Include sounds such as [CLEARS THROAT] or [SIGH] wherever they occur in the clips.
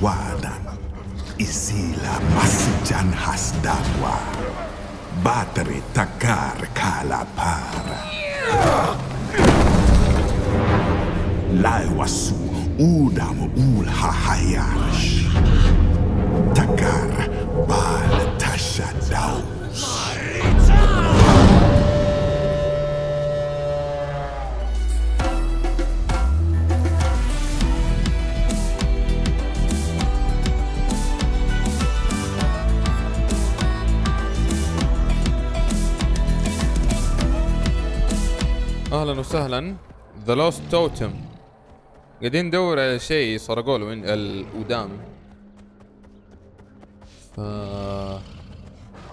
Juana, Isila Masjan Hasdawa, bateri Takar Kalapar. Laiwasu Udam Ul Hahayash, Takar Bal Tasha Dawa. أهلا وسهلا. The Lost Totem قاعدين ندور على شيء سرقوا له من القدام ف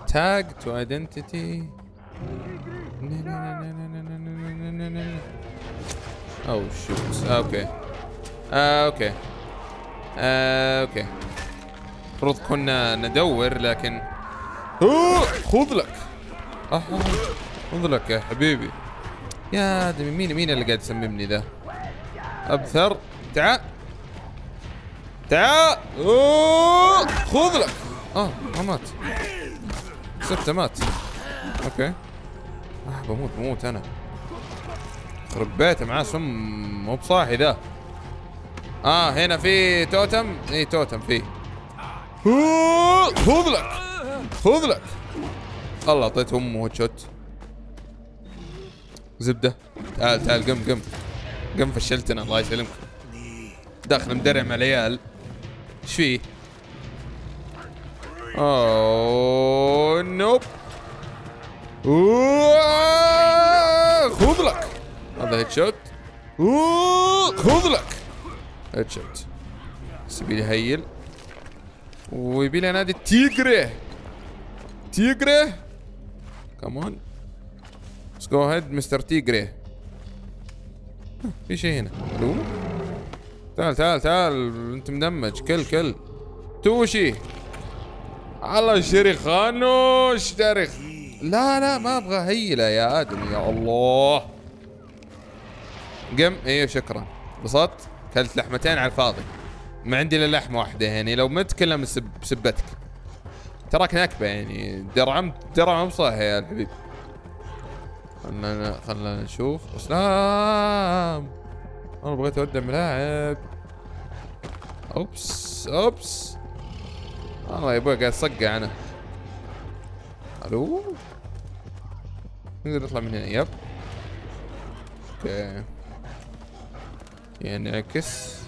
tag to identity أو shoot okay okay okay المفروض كنا ندور لكن أوه، خذ لك. خذ لك يا حبيبي. يا دمي مين مين اللي قاعد يسممني ذا؟ أبثر. تعال تعال أوه، خذ لك. آه ما مات. سبته مات. okay. آه بموت بموت أنا. خرب بيته معاه سم. مو بصاحي ذا. آه هنا في توتم. إي توتم أوه، خذ لك. خذ لك. الله اعطيت أمه headshot زبدة. تعال تعال قم قم. قم فشلتنا الله يسلمك. داخل مدرع مع العيال. إيش فيه؟ noob. خذ لك. هذا headshot خذ لك. headshot بس يبي لي هيل. ويبي لي نادي تيجري تيجري كمان Let's go ahead مستر تيجري في شيء هنا. ألو؟ تعال تعال تعال. أنت مدمج. كل كل. توشي. الله اشتري خانو اشتري. لا لا ما أبغى هيلة يا آدم يا الله. قم إيوه شكرا. بسطت كلت لحمتين على الفاضي. ما عندي إلا لحمة واحدة يعني لو مت كلها سب سبتك تراك نكبه يعني. درعم درعم صح يا الحبيب. خلنا خلنا نشوف. أسلام! أنا بغيت أودع ملاعب. أوبس أوبس. والله يا أبوي قاعد صقع أنا. ألو؟ نقدر نطلع من هنا. yep. okay. ينعكس.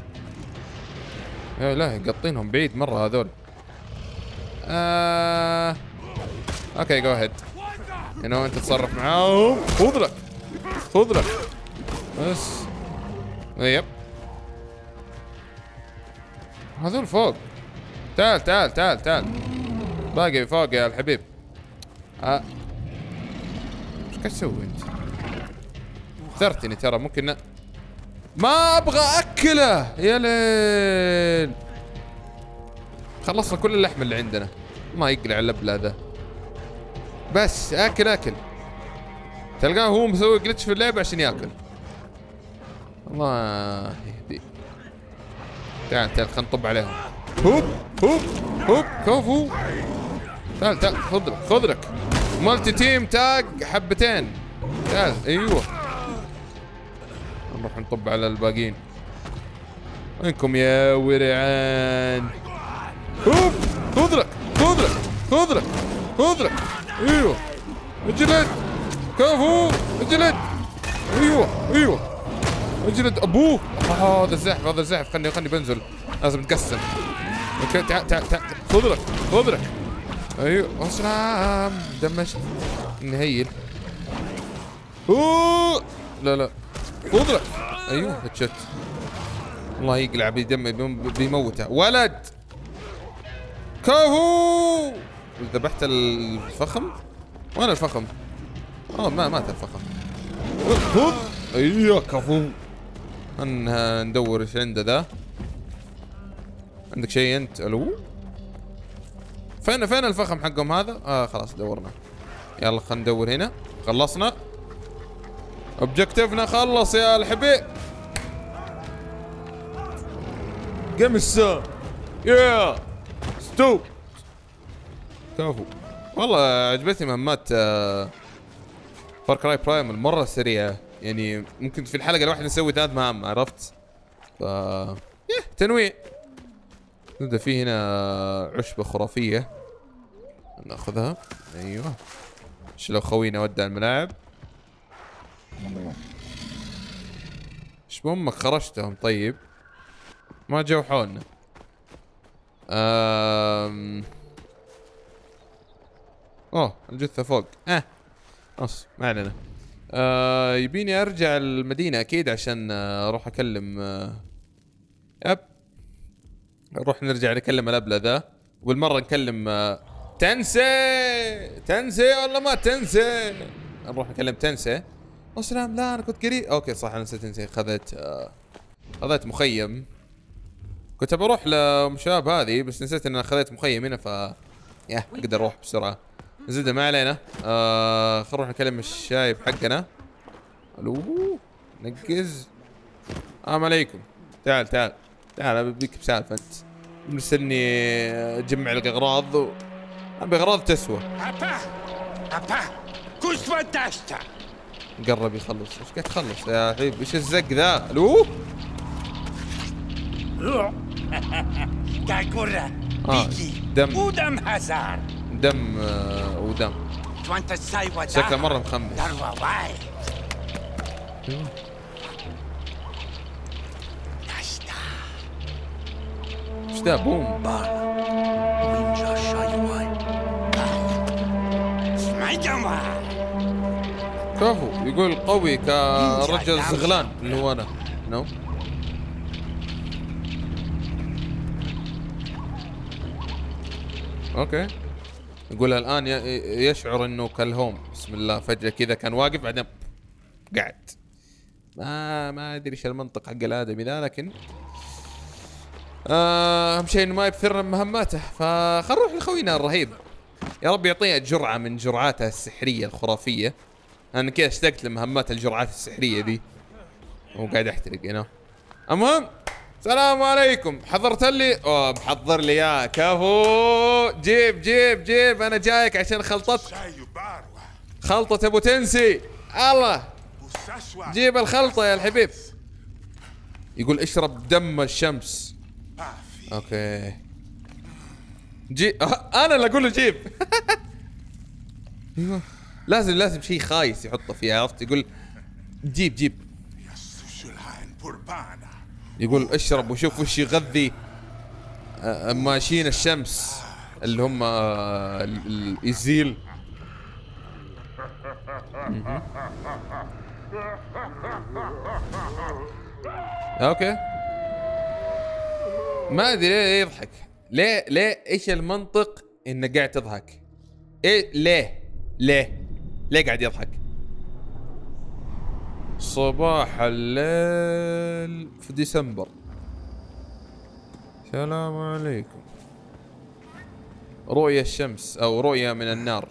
يا لا قاطينهم بعيد مرة هذول. آه... okay go ahead هنا انت تتصرف معاهم خذ لك خذ لك بس. yep هذول فوق. تعال تعال تعال تعال. باقي فوق يا الحبيب. آه. إيش قاعد تسوي أنت؟ ثرتني ترى ممكن ن... ما أبغى أكله. يا ليل. خلصنا كل اللحم اللي عندنا. ما يقلع اللبلة ذا بس آكل آكل. تلقاه هو مسوي جلتش في اللعبة عشان ياكل. الله يهدي. تعال تعال خلينا نطب عليهم. هوب هوب هوب. كفو تعال تعال خذ لك خذ لك. multi team tag حبتين. تعال أيوه. نروح نطب على الباقيين. وينكم يا ورعان؟ هوب خذ لك خذ لك خذ لك خذ لك. أيوه اجلد كفو اجلد أيوه أيوه اجلد ابوه هذا الزحف هذا الزحف. خلني خلني بنزل. لازم نتقسم. أوكي تعال تعال تعال خذ لك خذ لك. أيوه أسلام. دمشت. نهيل. أوه! لا لا. خذ لك. أيوه هتشت. الله يقلع بيم- بيموته. ولد! كفو! ذبحت الفخم؟ وين الفخم؟ آه ما مات الفخم. خذ أيوه كفو. انها ندور إيش عنده ذا. عندك شيء أنت؟ ألو. فين فين الفخم حقهم هذا؟ آه خلاص دورنا. يلا خلينا ندور هنا. خلصنا. objective نا خلص يا الحبيب قم الساعة. يا ستوب كفو والله عجبتني مهمات فار كراي برايم المره سريعة. يعني ممكن في الحلقة الواحدة نسوي ثلاث مهام عرفت؟ ف يه تنويع. نبدأ في هنا عشبة خرافية. ناخذها. أيوه. إيش لو خوينا ودع الملاعب؟ إيش بأمك خرجتهم؟ طيب. ما جو حولنا أم... أوه الجثة فوق. آه خلاص ما علينا. آه يبيني أرجع المدينة أكيد عشان آه، أروح أكلم آه يب نروح نرجع نكلم الابلة ذا وبالمرة نكلم آه تنسي! تنسي ولا ما تنسي؟ نروح نكلم تنسي. أو سلام لا أنا كنت قريب. أوكي صح أنا نسيت تنسي. خذت آه خذت مخيم. كنت بروح لمشاب هذه بس نسيت إن أنا خذيت مخيم هنا ف يا أقدر أروح بسرعة. زبده ما علينا آه خلينا نروح نكلم الشايب حقنا ألو نقز السلام عليكم تعال تعال تعال بيك بسالفة أنت مستني اجمع لك اغراض و... أبي أغراض تسوى Papa! Papa! Kuźwa daszcza! قرب يخلص إيش قاعد تخلص يا حبيبي إيش الزق ذا ألو [LAUGHS] Gagura! آه، Biki! دم. دم آه ودم. شكله مرة مخمس! إيش ذا بوم! كفو يقول قوي كرجل زغلان اللي هو أنا. no. okay. يقول الآن يشعر إنه كال home. بسم الله. فجأة كذا كان واقف بعدين قعد. ما ما أدري إيش المنطق حق الآدمي ذا لكن آه، أهم شيء إنه ما يبثرنا مهماته. فخل نروح لخوينا الرهيب. يا رب يعطينا جرعة من جرعاته السحرية الخرافية. أنا كذا اشتقت لمهمات الجرعات السحرية دي وقاعد أحترق هنا المهم السلام عليكم. حضرت لي؟ اوه محضر لي اياه كفو جيب جيب جيب. أنا جايك عشان خلطتك. خلطة أبو تنسي. الله. جيب الخلطة يا الحبيب. يقول اشرب دم الشمس. okay. جي أنا اللي أقول له جيب. [LAUGHS] أيوه. لازم لازم شيء خايس يحطه فيه عرفت. يقول جيب جيب. يقول اشرب وشوف وش يغذي. ماشيين الشمس اللي هم آه، ال- الايزيل. أوكي. ما أدري ليه يضحك. ليه ليه إيش المنطق إنه قاعد تضحك؟ إيه ليه ليه ليه قاعد يضحك؟ صباح الليل في ديسمبر. السلام عليكم. رؤية الشمس أو رؤية من النار.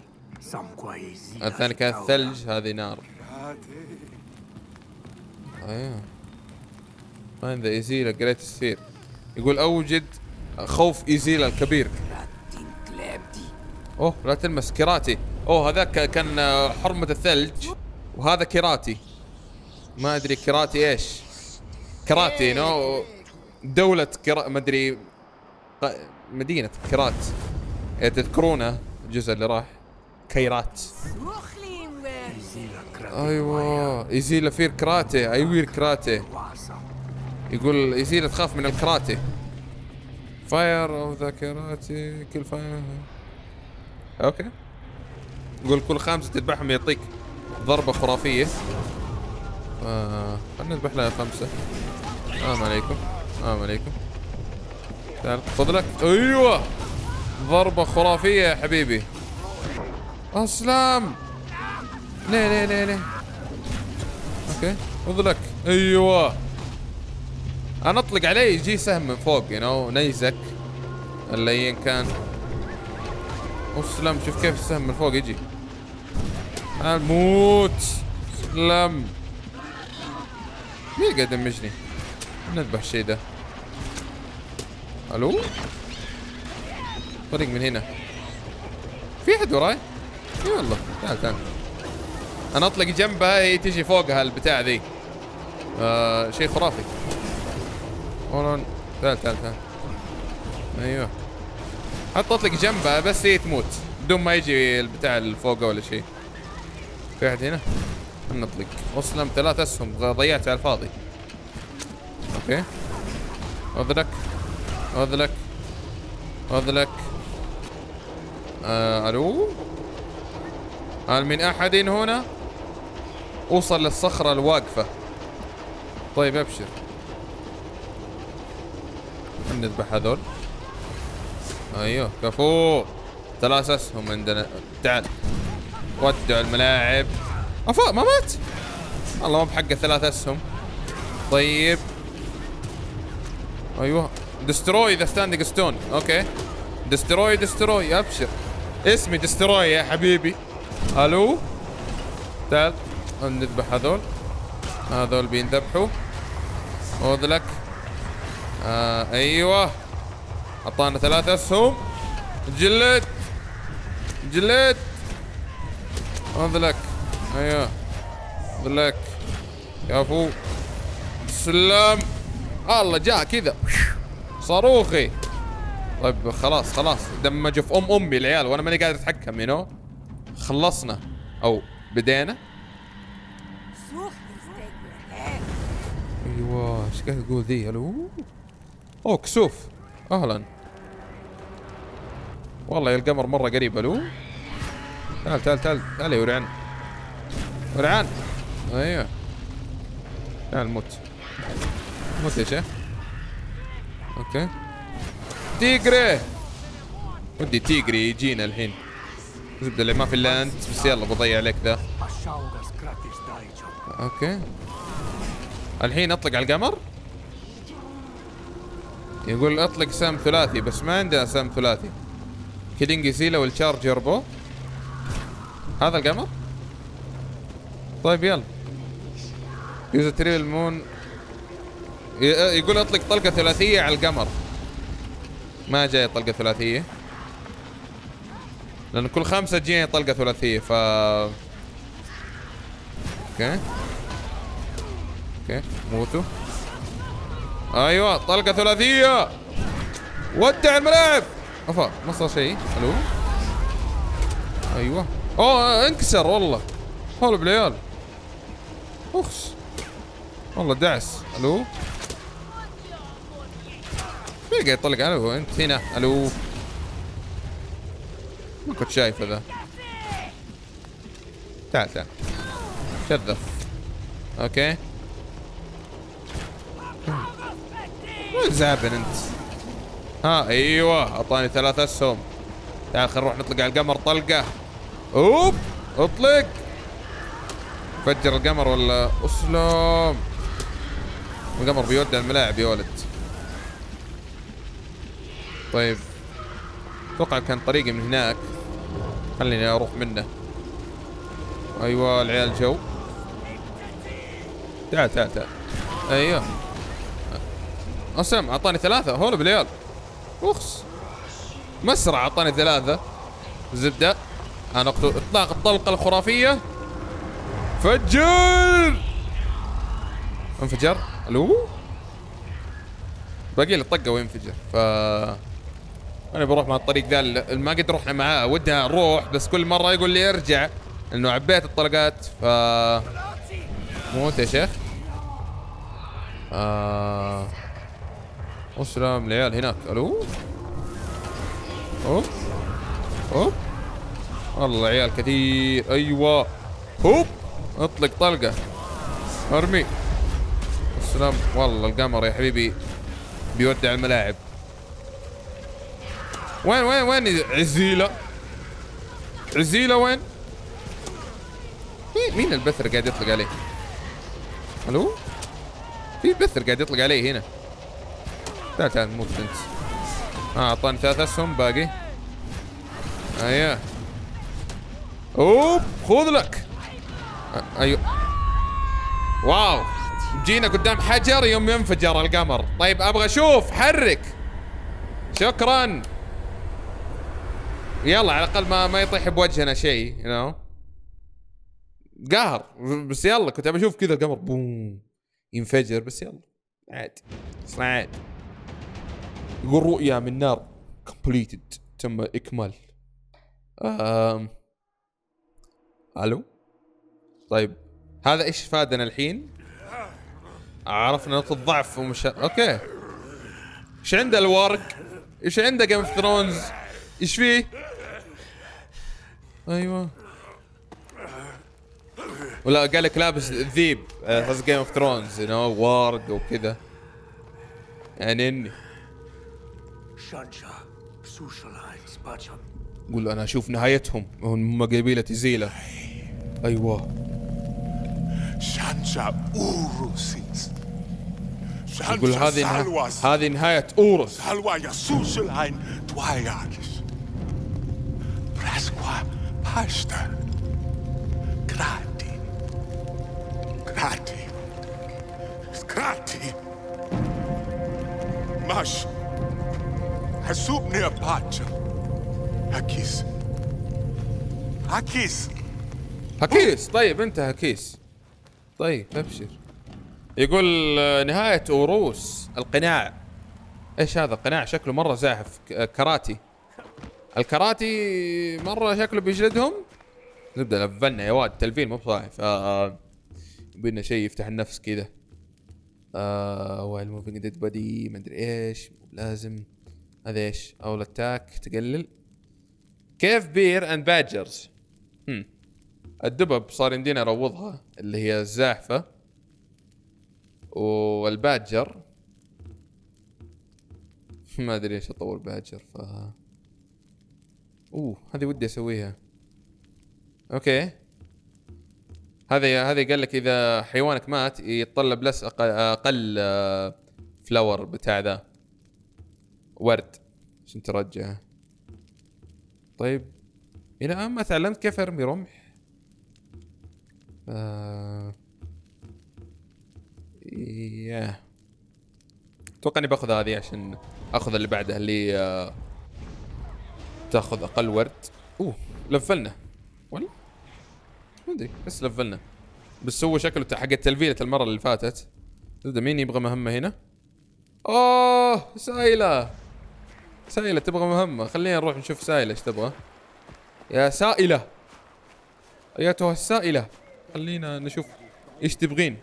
الثاني كانت ثلج هذه نار. أيوه. find the Izila great fear يقول أوجد خوف ايزيلا الكبير. أوه لا تلمس كراتي. أوه هذاك كان حرمة الثلج وهذا كراتي. ما أدري كراتي إيش؟ كراتي نو دولة كرا ما أدري مدينة كرات. إيه، تذكرونه؟ الجزء اللي راح. كيرات. أيوه Izila fear Krati you're Krati. يقول يزيل تخاف من الكراتي. power of the Krati kill five okay. يقول كل خامسة تذبحهم يعطيك ضربة خرافية. آه خلنا نذبح لها خمسة. السلام عليكم. السلام عليكم. تعال خذ لك أيوه. ضربة خرافية يا حبيبي. أسلام. ليه ليه ليه ليه؟ okay خذ لك أيوه. أنا أطلق عليه يجي سهم من فوق you know نيزك. ولا ايا كان. اسلم شوف كيف السهم من فوق يجي. تعال موت مين قاعد ي damage ني؟ نذبح الشيء ده. ألو؟ طريق من هنا. في أحد وراي؟ إي والله. تعال تعال. أنا أطلق جنبها هي تجي فوقها البتاع ذي. آه شيء خرافي. تعال تعال تعال. أيوه. حتى أطلق جنبها بس هي تموت بدون ما يجي البتاع اللي فوقه ولا شيء. في أحد هنا؟ نطلق. وصلم ثلاث أسهم ضيعت على الفاضي. أوكي. أذلك. أذلك. أذلك. آه ألو؟ هل من أحد هنا؟ أوصل للصخرة الواقفة. طيب أبشر. نذبح هذول. أيوه كفو. ثلاث أسهم عندنا. تعال. ودع الملاعب. افا ما مات. والله ما بحقه ثلاث أسهم. طيب. أيوه. destroy the standing stone okay. destroy destroy أبشر. اسمي destroy يا حبيبي. ألو. تعال نذبح هذول؟ هذول بينذبحوا. خذ لك. آه أيوه. أعطانا ثلاث أسهم. جلد. جلد. خذ لك. أيوه خذ لك كفو سلام الله جاء كذا. صاروخي. طيب خلاص خلاص. دمجوا في أم أمي العيال وأنا ماني قادر أتحكم يو خلصنا. أو بدينا. أيوه إيش قاعد تقول ذي؟ ألو اوه كسوف أهلا. والله يا القمر مرة قريب ألو تعال تعال تعال تعال يا ورعان ورعان. أيوه. تعال موت موت يا شيخ. okay. tiger ي. ودي تيجري يجينا الحين. زبدة اللي ما في إلا أنت. بس يلا بضيع عليك ذا. okay. الحين أطلق على القمر. يقول أطلق سهم ثلاثي بس ما عندنا سهم ثلاثي. killing Izila will charge your bow هذا القمر؟ طيب يلا. use triple moon يقول اطلق طلقة ثلاثية على القمر. ما جاي طلقة ثلاثية. لأن كل خمسة تجيني طلقة ثلاثية ف okay. okay موتوا. أيوه طلقة ثلاثية. ودع الملاعب أفا ما صار شيء. ألو. أيوه. أوه انكسر والله. حول بالعيال اخس والله دعس ألو؟ مين قاعد يطلق ألو أنت هنا؟ ألو؟ ما كنت شايف ذا. تعال تعال. شذف أوكي. وين زابن أنت؟ ها أيوه أعطاني ثلاث أسهم. تعال خلينا نروح نطلق على القمر. طلقه. أوب أطلق. فجر القمر ولا اسلم القمر بيودع الملاعب يا ولد. طيب. أتوقع كان طريقي من هناك. خليني أروح منه. أيوه العيال جو. تعال تعال تعال. أيوه. اسلم أعطاني ثلاثة. هون بالعيال. أخس. مسرع أعطاني ثلاثة. زبدة. أنا إطلاق الطلقة الخرافية. فجر! انفجر. ألو؟ باقي لي الطقة وينفجر. ف أنا بروح مع الطريق ذا اللي ما قد رحنا معاه. ودها نروح بس كل مرة يقول لي ارجع انه عبيت الطلقات. ف موت يا شيخ. آه. اسلم العيال هناك. ألو؟ أوب. أوب. والله عيال كثير. أيوه. هوب. اطلق طلقة. ارمي. السلام. والله القمر يا حبيبي بيودع الملاعب. وين وين وين عزيلة؟ عزيلة وين؟ مين مين البثر قاعد يطلق عليه؟ ألو؟ في بثر قاعد يطلق عليه هنا. تعال تعال موت انت آه أعطاني ثلاث أسهم باقي. أيوه. أوب خذ لك. أيوه. wow. جينا قدام حجر يوم ينفجر القمر. طيب أبغى أشوف. حرك. شكرا. يلا على الأقل ما ما يطيح بوجهنا شيء you know قهر. بس يلا كنت أبي أشوف كذا القمر. boom. ينفجر بس يلا. عادي أصلا عادي يقول رؤيا من نار. completed تم إكمال. أم. ألو؟ طيب هذا إيش فادنا الحين؟ عرفنا نقطة ضعف ومش okay إيش عنده الورق؟ إيش عنده Game of Thrones؟ إيش فيه؟ أيوه ولا قال لك لابس ذيب قصد Game of Thrones you know warg وكذا يعني إني. قول أنا أشوف نهايتهم هم قبيلة زيلة أيوه. شانشا اوروسيس. يقول هذه هذه نهاية أوروس. سالوا يا سوشل هاين توايارش براسكوا باشتا. كراتي. كراتي. سكراتي ماش. هسوب نيا باتشا. هكيس. هكيس. هكيس طيب انت هكيس. طيب أبشر. يقول آه، نهاية أوروس القناع. إيش هذا القناع؟ شكله مرة زاحف. آه، كراتي. الكراتي مرة شكله بيجلدهم نبدأ لفلنا يا واد تلفين مو بصاحي آه بينا شيء يفتح النفس كذا. آه وايل موفينج ديد بادي ما أدري إيش. لازم هذا إيش؟ أول اتاك تقلل. كيف بير اند بادجرز الدبب صار يمدينا أروضها اللي هي الزاحفة والبادجر ما أدري إيش اطور بادجر ف أوه هذه ودي أسويها. okay. هذه هذه قال لك إذا حيوانك مات يتطلب less أقل, أقل آه، flower بتاع ذا. ورد. عشان ترجعه؟ طيب. إلى الآن ما تعلمت كيف أرمي رمح. آه... ياه. أتوقع اني بأخذ هذه عشان أخذ اللي بعدها اللي آه... تأخذ أقل ورد. أوه لفلنا. ولا ما أدري بس لفلنا. بس هو شكله حق التلفيلة المرة اللي فاتت. تبدا مين يبغى مهمة هنا؟ أوه سايلة. سايلة تبغى مهمة. خلينا نروح نشوف سايلة إيش تبغى. يا سائلة. أيتها السائلة. خلينا نشوف إيش تبغين.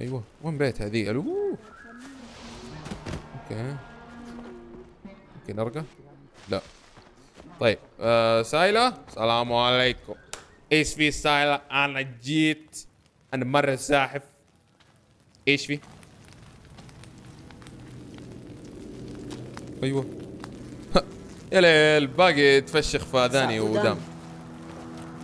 أيوه وين بيت هذه ألو أوكي. okay نرقى لا. طيب آه سايلة السلام عليكم. إيش في سايلة؟ أنا جيت. أنا مرة زاحف إيش في؟ أيوه. [LAUGHS] يا ليل باقي تفشخ في أذان اودام.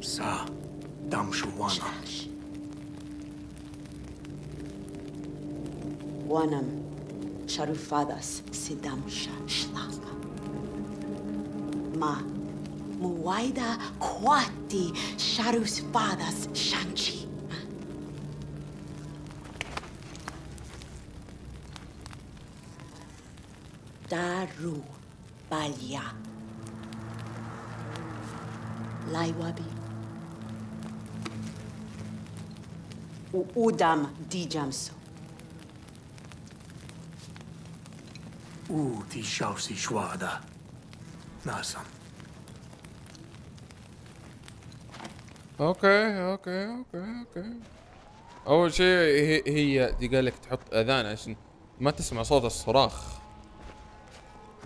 Sa, Damshuana. Wanam Sharufadas Sidam Shlaka. Ma Muwaida Kwati Sharus Fadas Shanchi. Daru Balya. Laiwabi. U Udam Dijamso. U ti Shwada. Nasam. أوكي أوكي أوكي أوكي أول شيء هي, هي دي قال لك تحط أذان عشان ما تسمع صوت الصراخ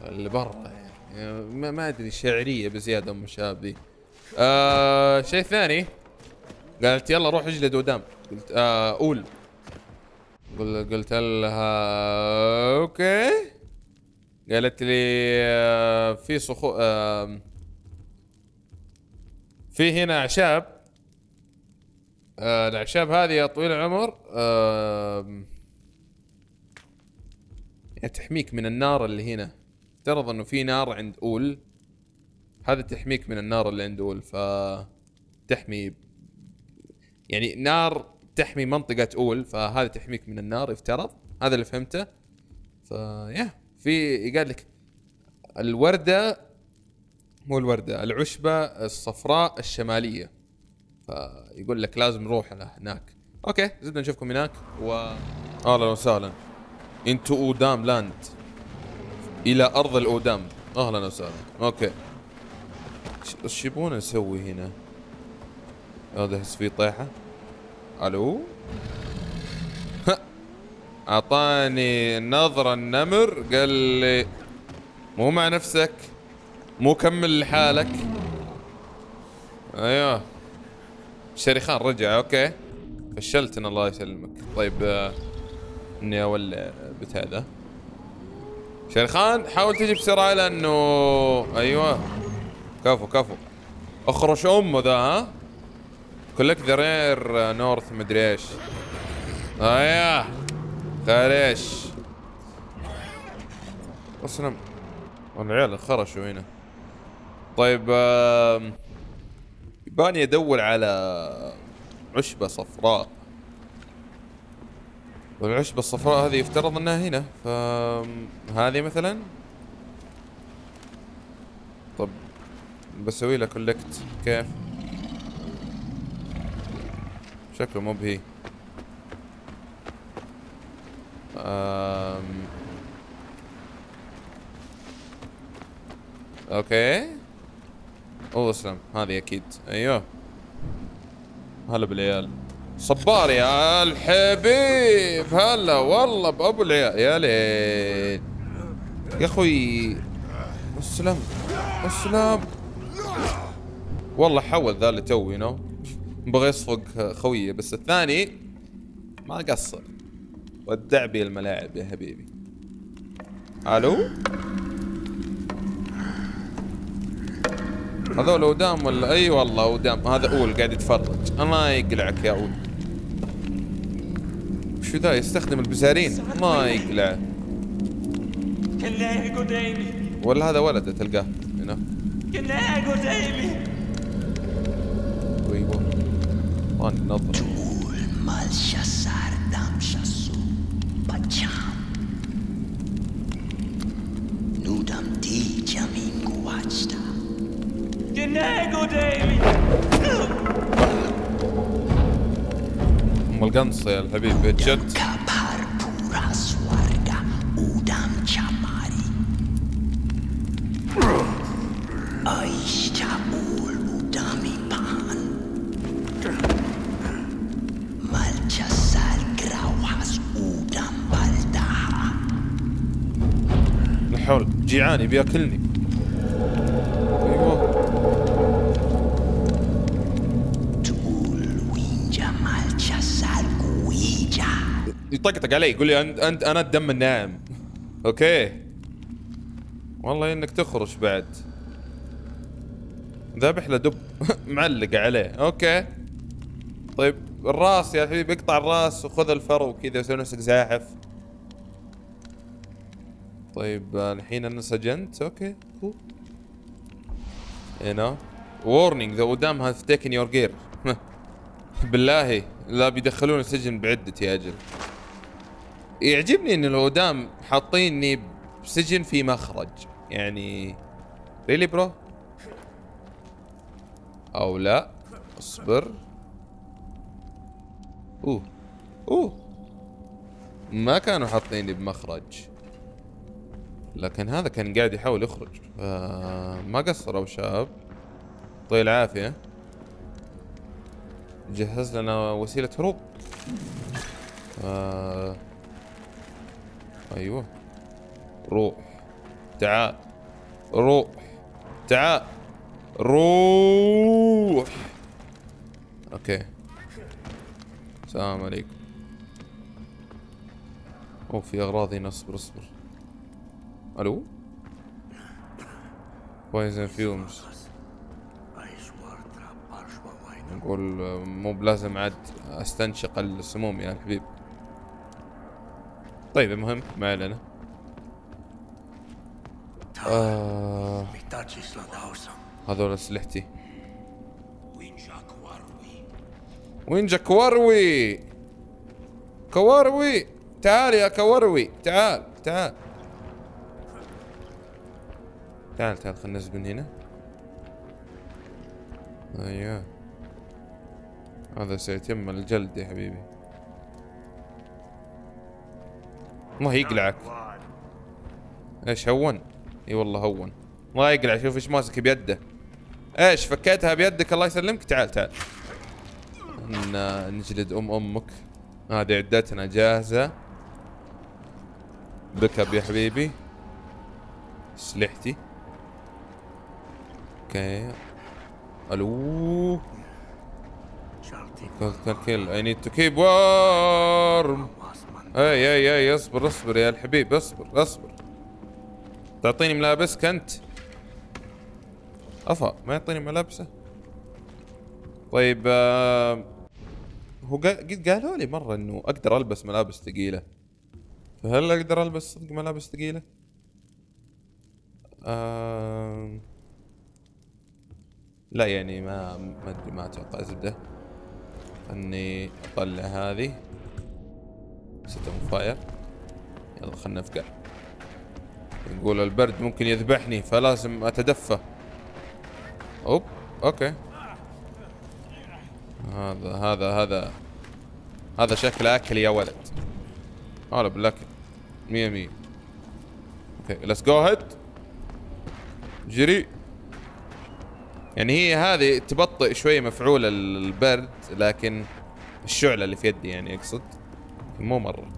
اللي برا يعني ما, ما أدري شعرية بزيادة أم الشباب ذي آه شيء ثاني قالت يلا روح اجلد قدام قلت آه قول. قل قلت لها أوكي. قالت لي آه، في صخو آه، في هنا أعشاب. آه، الأعشاب هذه يا طويل العمر يعني تحميك من النار اللي هنا. افترض إنه في نار عند أول. هذا تحميك من النار اللي عند أول ف تحمي يعني نار تحمي منطقة أول فهذا تحميك من النار يفترض هذا اللي فهمته. ف يا في قال لك الوردة مو الوردة العشبة الصفراء الشمالية. فيقول لك لازم نروح هناك. okay زدنا نشوفكم هناك و أهلا وسهلا. into Udam land إلى أرض الأودام. أهلا وسهلا. okay. إيش يبغون نسوي هنا؟ هذا احس فيه طيحة. ألو. أعطاني نظرة النمر قال لي مو مع نفسك مو كمل لحالك. أيوه. شريخان رجع okay. فشلتنا الله يسلمك. طيب آه، إني أولع بتاع ذا شريخان حاول تجي بسرعة لأنه أيوه. كفو كفو. اخرش أمه ذا ها. collect the rare north مدري إيش. أيوه خليش أسلم. العيال خرشوا هنا. طيب يباني ادور على عشبة صفراء. والعشبة الصفراء هذه يفترض إنها هنا. فهذه مثلا. طب بسوي لها كولكت كيف؟ شكله مو بهي أم... أوكي. أوه اسلم هذه أكيد. أيوه. هلا بالعيال. صبار يا الحبيب. هلا والله بأبو العيال. يا ليل. يا أخوي. اسلم اسلم والله حول ذا اللي توي نو بغى يصفق خويه بس الثاني ما قصر. ودع بي الملاعب يا حبيبي. ألو؟ هذول قدام ولا؟ أي والله قدام هذا أول قاعد يتفرج. الله يقلعك يا أول. وشو ذا؟ يستخدم البزارين. الله يقلعه Che Daily! ولا هذا ولده تلقاه هنا. ام القنص يا الحبيب جد جيعان بياكلني. أيوه. يطقطق علي يقول لي انت انت أنا الدم الناعم. okay. والله إنك تخرج بعد. ذابح له دب. [LAUGHS] معلق عليه. okay. طيب الراس يا حبيبي اقطع الراس وخذ الفرو وكذا وسوي نفسك زاحف. طيب آه، الحين أنا سجنت. okay cool. هنا. Warning the Udam have taken your gear. [LAUGHS] بالله لا بيدخلون السجن بعدة يا أجل. يعجبني إن الاودام حاطيني بسجن في مخرج. يعني really bro أو لا اصبر. أوه أوه. ما كانوا حاطيني بمخرج. لكن هذا كان قاعد يحاول يخرج. آه ما قصروا شاب طيب العافية. جهز لنا وسيلة هروب. آه أيوه. روح. تعال. روح. تعال. روح. okay. السلام عليكم. اوه في اغراض هنا اصبر اصبر. ألو poison fumes نقول آه، مو بلازم عاد أستنشق السموم يا الحبيب طيب المهم ما علينا. آه. هذول أسلحتي. وين جا كواروي؟ كواروي؟ تعال يا كواروي تعال تعال. تعال تعال خلنا ننزل من هنا. أيوه. هذا سيتم الجلد يا حبيبي. الله يقلعك. إيش هون؟ إي والله هون. الله يقلع. شوف إيش ماسك بيده. إيش فكيتها بيدك؟ الله يسلمك. تعال تعال. نجلد أم أمك. هذه عدتنا جاهزة. بكب يا حبيبي. اسلحتي أوكي ألو كل كل I need to keep. اي اي اي اصبر اصبر يا الحبيب اصبر اصبر. تعطيني ملابسك أنت؟ أفا ما يعطيني ملابسه؟ طيب آه هو قد قالوا لي مرة إنه أقدر ألبس ملابس ثقيلة. فهل أقدر ألبس صدق ملابس ثقيلة؟ آه لا يعني ما ما أدري ما أتوقع زبدة. اني أطلع هذه. set on fire يلا خلنا نفقع. يقول البرد ممكن يذبحني فلازم أتدفى. أوب okay. هذا هذا هذا. هذا شكله أكل يا ولد. هلا بالاكل مية مية. okay let's go هيد جري. يعني هي هذه تبطئ شوي مفعول البرد لكن الشعلة اللي في يدي يعني أقصد مو مرة.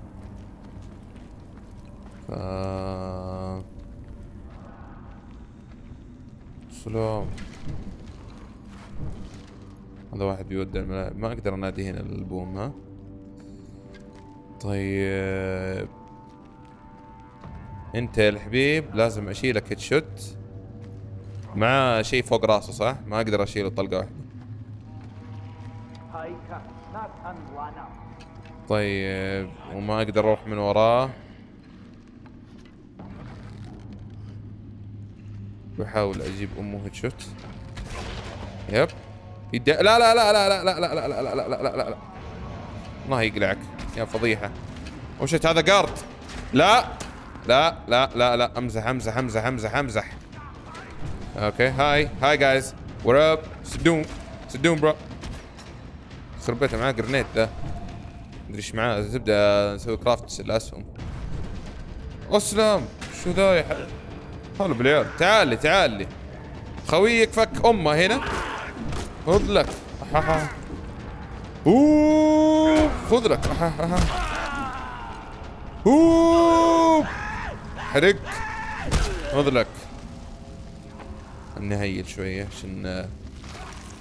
ف... سلام. هذا واحد بيودع الملاعب ما أقدر أنادي هنا البوم ها؟ طيب. انت يا الحبيب لازم أشيلك هيد شوت مع شيء فوق راسه صح؟ ما أقدر اشيله طلقة واحدة طيب وما أقدر أروح من وراه بحاول أجيب امه هيد شوت يب يدي لا لا لا لا لا لا لا لا لا لا لا لا لا لا الله يقلعك يا فضيحة وشت هذا جارد لا لا لا لا لا امزح امزح امزح امزح امزح أوكي هاي هاي جايز وات اب سدوم سدوم برو خرب بيته معاه جرنيت ذا مدري إيش معاه. زبده نسوي كرافت الأسهم. أسلم. شو ذا يا ح- هلا بالعيال تعال لي تعال لي. خويك فك أمه هنا. خذ لك. أوه خذ لك. أحاها. أوه حرق. خذ لك. نهيل شوية عشان آه،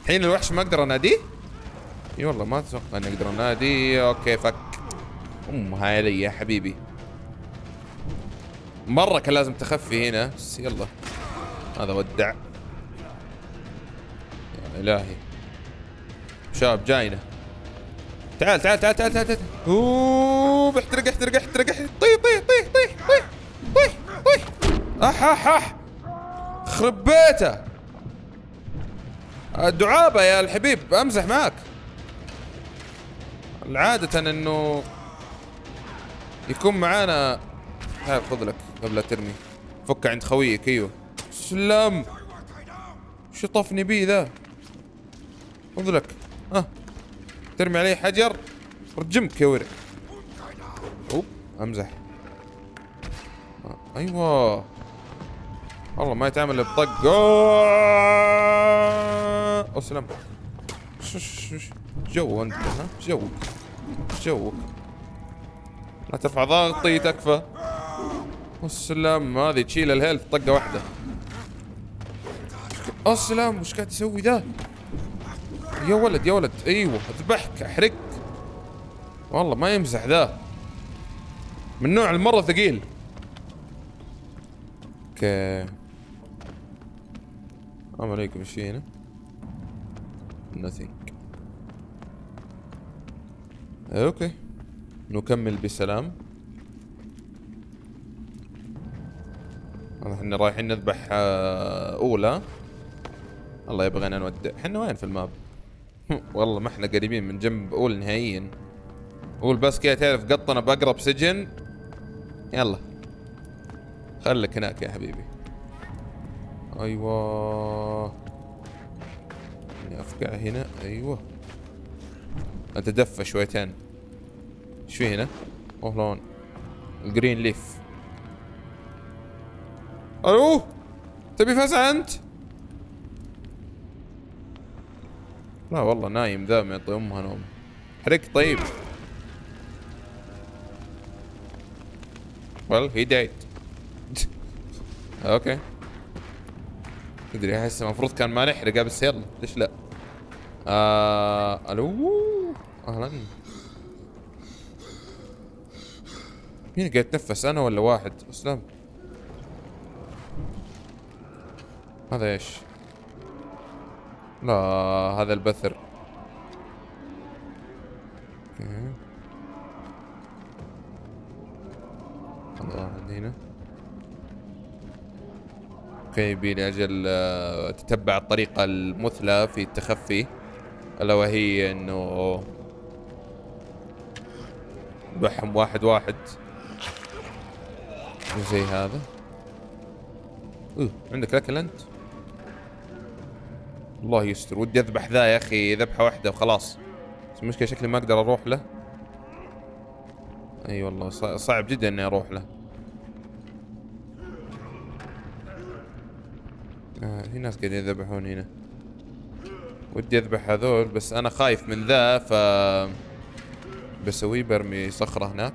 الحين الوحش ما أقدر أناديه؟ إي والله ما أتوقع إني أقدر انادي أوكي فك. أم هاي يا حبيبي. مرة كان لازم تخفي هنا بس يلا. هذا ودع. يا إلهي. شاب جاينا. تعال تعال تعال تعال تعال, تعال. احترق احترق احترق. طيح طيح طيح طيح طيح طيح. طيح خرب بيته. الدعابة يا الحبيب أمزح معك. عادة إنه يكون معانا هاي خذ لك قبل لا ترمي. فك عند خويك إيوه. سلام. شطفني بيه ذا؟ خذ لك. ها. ترمي عليه حجر رجمك يا ورع. أوب أمزح. آه، أيوه. والله ما شو شو شو جو أنت ها جوك. جوك. لا ترفع ضغطي تكفى والسلام هذه تشيل الهيلث طقة واحدة. السلام وش قاعد تسوي ذا؟ يا ولد يا ولد. أيوه أذبحك أحرقك. والله ما يمزح ذا. من نوع المرة ثقيل. okay. السلام عليكم إيش في هنا؟ nothing. okay. نكمل بسلام. إحنا رايحين نذبح آه، أولى. الله يبغينا نودع. إحنا وين في الماب؟ [LAUGHS] والله ما إحنا قريبين من جنب أول نهائيا. أول بس كذا تعرف قطنا بأقرب سجن؟ يلا. خلك هناك يا حبيبي. أيوه. اني أفقع هنا. أيوه. أتدفى شويتين. إيش في هنا؟ أوه لون ال green leaf. ألو؟ تبي فزع أنت؟ لا والله نايم ذا معطي أمها نوم. حرك طيب. Well he died. [LAUGHS] okay ادري أحس المفروض كان ما نحرقه بس يلا ليش لا؟ آه... ألو؟ أهلا. مين قاعد يتنفس أنا ولا واحد؟ اسلام هذا إيش؟ لا هذا البثر. أوكي يبي لاجل آه، تتبع الطريقة المثلى في التخفي ألا وهي إنه ذبحهم واحد واحد. زي هذا. أوه عندك أكل أنت؟ الله يستر ودي أذبح ذا يا أخي ذبحة واحدة وخلاص. بس المشكلة شكلي ما أقدر أروح له. أي والله صع- صعب جدا إني أروح له. آه في ناس قاعدين يذبحون هنا. ودي أذبح هذول بس أنا خايف من ذا ف بسويه برمي صخرة هناك.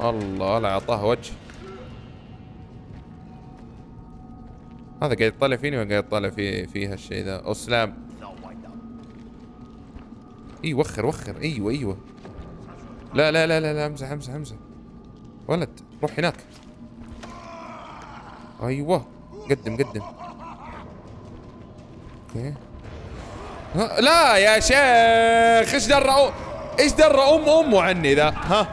الله لا أعطاه وجه. هذا قاعد يطلع فيني ولا قاعد يطلع في في هالشيء ذا؟ أو سلام. اي وخر وخر. إيوه إيوه. لا لا لا لا لا امزح امزح امزح ولد روح هناك. أيوه. قدم قدم okay. ها لا يا شيخ إيش درى أم- إيش درى أم أمه عني ذا؟ ها.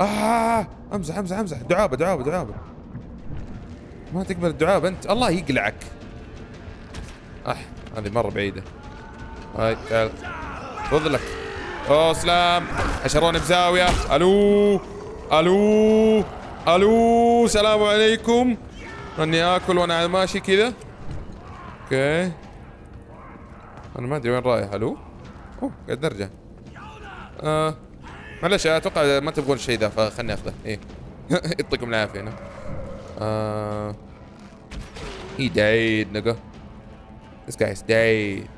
آه أمزح أمزح أمزح. دعابة دعابة دعابة. ما تقبل الدعاب أنت. الله يقلعك. أح هذه مرة بعيدة. هاي تعال. خذ لك. أوه سلام. حشروني بزاوية. ألو ألو ألو سلام عليكم. اني آكل وأنا ماشي كذا. okay. أنا ما أدري وين رايح ألو؟ أوه قاعد نرجع. آه معلش أتوقع ما تبغون الشيء ذا فخلني أخذه. إيه. [LAUGHS] يعطيكم العافية. هنا آه he died nigga this guy's dead.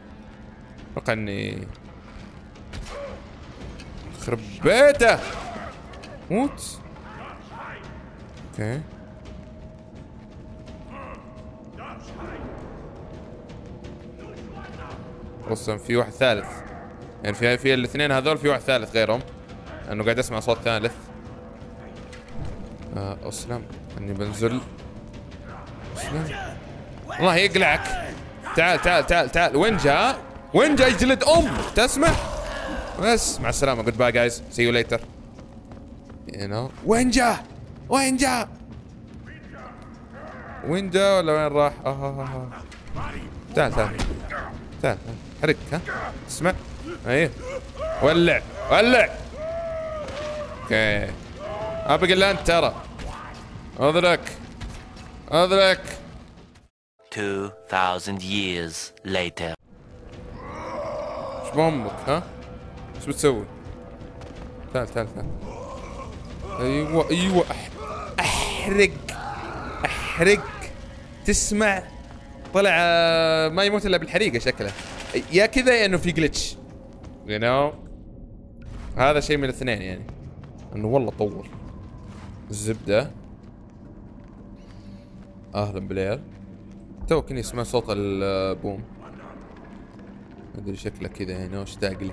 أتوقع إني خرب بيته. موت. أوكي. أصلا في واحد ثالث. يعني في في الاثنين هذول في واحد ثالث غيرهم. لأنه قاعد أسمع صوت ثالث. آه أسلم. أني بنزل. أسلم. الله يقلعك. تعال تعال تعال تعال. وين جاء؟ وين جاي جلد أم؟ تسمع؟ بس مع السلامة. goodbye guys see you later no وين جاء؟ وين جاء؟ وين جاء ولا وين راح؟ آه آه آه. تعال. تعال تعال. حرك ها؟ اسمع. أيه. ولع ولع. أوكي. أبقى الا انت ترى اذلك اذلك 2,000 years later. إيش بامك ها؟ إيش بتسوي؟ تعال تعال تعال. أيوه أيوه. أح... أحرق. أحرق. تسمع؟ طلع آه، ما يموت إلا بالحريقة شكله. يا كذا يا إنه في جلتش you know هذا شيء من الاثنين يعني. إنه والله طول. الزبدة. أهلا بالعيال تو كني اسمع صوت البوم. أدري شكله كذا يعني اشتاق لي.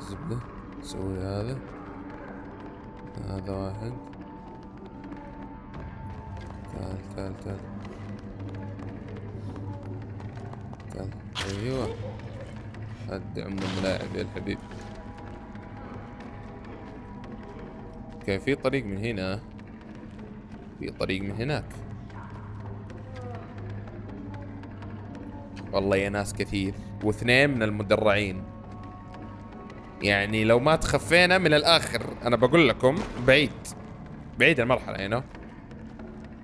زبده نسوي هذا. هذا واحد. تعال تعال تعال. أيوه. ادي ام الملاعب يا الحبيب. أوكي في طريق من هنا. في طريق من هناك. والله يا ناس كثير واثنين من المدرعين. يعني لو ما تخفينا من الآخر أنا بقول لكم بعيد. بعيد المرحلة هنا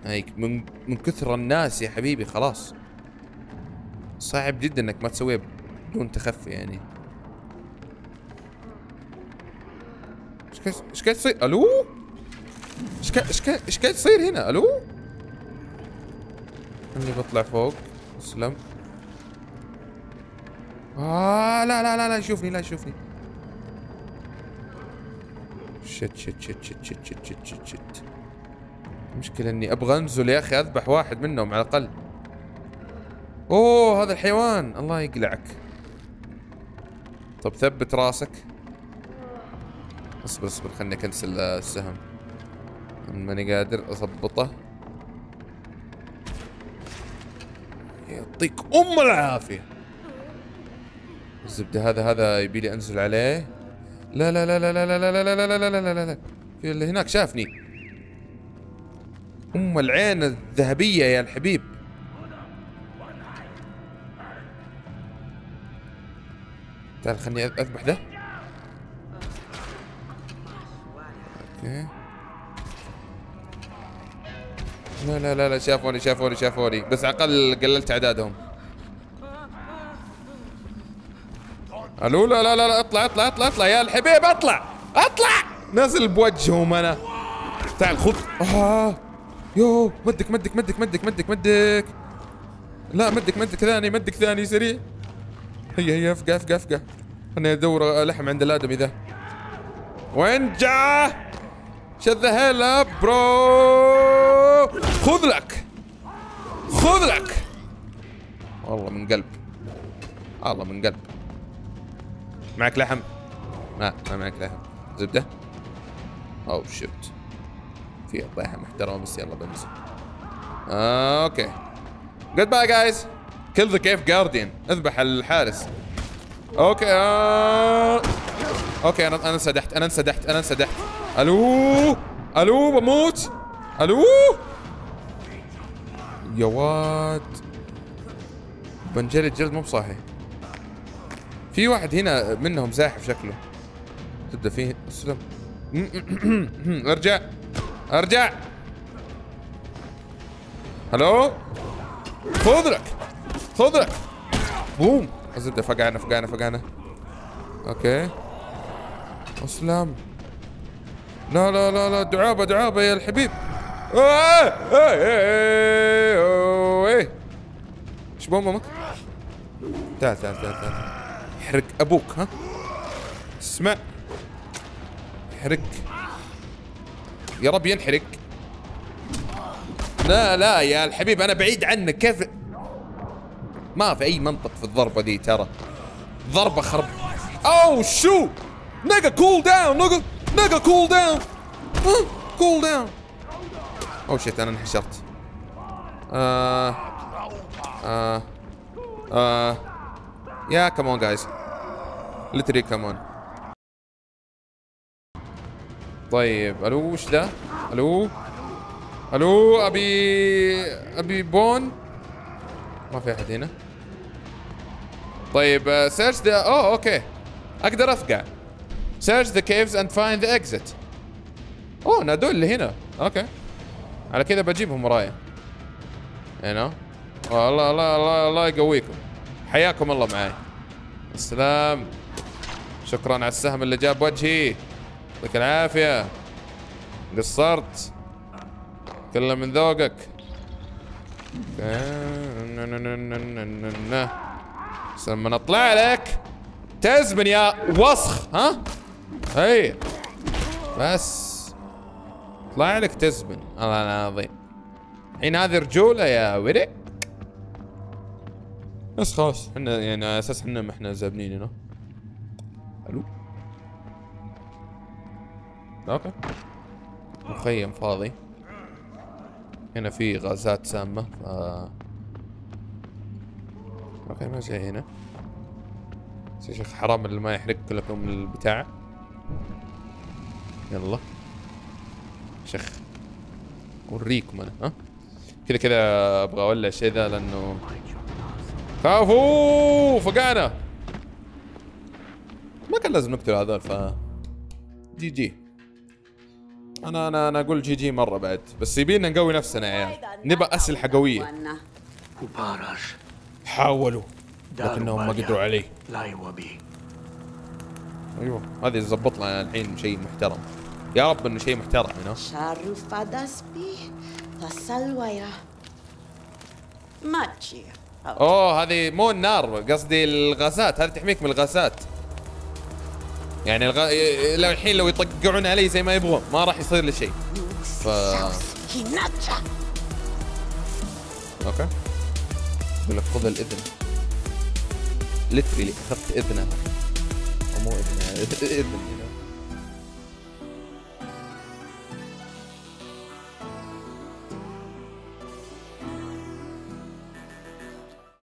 هيك من من كثر الناس يا حبيبي خلاص. صعب جدا إنك ما تسويها بدون تخفي يعني. إيش قاعد يصير؟ ألو؟ إيش إيش قاعد يصير هنا؟ ألو؟ اني بطلع فوق. أسلم. آه لا لا لا لا يشوفني لا يشوفني شت شت شت شت شت شت شت شت. المشكلة إني أبغى أنزل يا أخي أذبح واحد منهم على الأقل. اوه هذا الحيوان الله يقلعك طب ثبت راسك اصبر اصبر خلني اكنسل السهم ماني قادر اضبطه يعطيك ام العافيه الزبده هذا هذا يبي لي انزل عليه لا لا لا لا لا لا لا لا لا لا لا لا لا لا في اللي هناك شافني ام العين الذهبيه يا الحبيب تعال خلني أذبح ده. okay. لا لا لا لا شافوني شافوني شافوني. بس على الأقل قللت أعدادهم. ألو لا لا لا اطلع اطلع اطلع اطلع. يا الحبيب اطلع اطلع. نازل بوجههم أنا. تعال خذ. آه. yo medic medic medic medic medic medic. لا medic medic ثاني medic ثاني سريع. هي هي افقع افقع افقع خلني أدور لحم عند الادمي ذا وين جا؟ شد ذا heal bro. خذ لك. خذ لك. والله من قلب. والله من قلب. معك لحم؟ ما ما معك لحم. زبدة؟ oh shit في طيحه محترمة بس يلا بنزل. آه okay. goodbye guys kill the cave guardian اذبح الحارس. okay آه. أوكي أنا أنا انسدحت أنا انسدحت أنا انسدحت. ألو؟ ألو؟ بموت؟ ألو؟ يا واد. بنجلد جلد مو بصاحي في واحد هنا منهم زاحف شكله. تبدأ فيه. اسلم. [CLEARS THROAT] أرجع. أرجع. هلو خذ لك. لك بوم. الزبده فقعنا فقعنا فقعنا أوكي. أسلم. لا لا لا لا دعابة دعابة يا الحبيب. إيش بوم أمك تعال تعال تعال تعال. يحرق أبوك ها؟ اسمع. يحرق. يا رب ينحرق. لا لا يا الحبيب أنا بعيد عنك. كيف ما في أي منطق في الضربة دي ترى. ضربة خرب. أوه شو؟ نيجا كول داون نيجا نيجا كول داون كول داون أوه شيت أنا انحشرت. آه آه يا كمون جايز ليتري كمون طيب ألو وش ذا؟ ألو؟ ألو ابي أبي بون؟ ما في أحد هنا. طيب search the oh okay. أقدر أفقع. search the caves and find the exit أوه نادول اللي هنا. okay. على كذا بجيبهم ورايا. هنا الله الله الله الله يقويكم. حياكم الله معاي السلام. شكرا على السهم اللي جاب وجهي. يعطيك العافية. قصرت. كله من ذوقك. بس لما أطلع لك تزمن يا وسخ ها؟ هي. بس. طلع لك تزمن الله العظيم. الحين هذه رجولة يا ورق. بس خلاص إحنا يعني على أساس إحنا ما إحنا زابنين هنا. ألو okay. مخيم فاضي. هنا في غازات سامة ف أوكي ما زي هنا. يا شيخ حرام اللي ما يحرق لكم البتاع. يلا. شيخ أوريكم أنا ها؟ كذا كذا أبغى أولع الشيء ذا لأنه كفو فقعنا! ما كان لازم نقتل هذول ف جي جي. أنا أنا أنا أقول جي جي مرة بعد بس يبينا نقوي نفسنا يا عيال. نبى أسلحة قوية. حاولوا لكنهم ما قدروا عليه Laiwabi. أيوه هذه زبط لنا الحين شيء محترم يا رب إنه شيء محترم هنا tasalwaya. Machi. أوه هذه مو النار قصدي الغازات هذه تحميك من الغازات يعني الغ... لو الحين لو يطقعون علي زي ما يبغون ما راح يصير لي شيء ف. okay يقول لك خذ الاذن literally اخذت اذنه مو اذنه اذن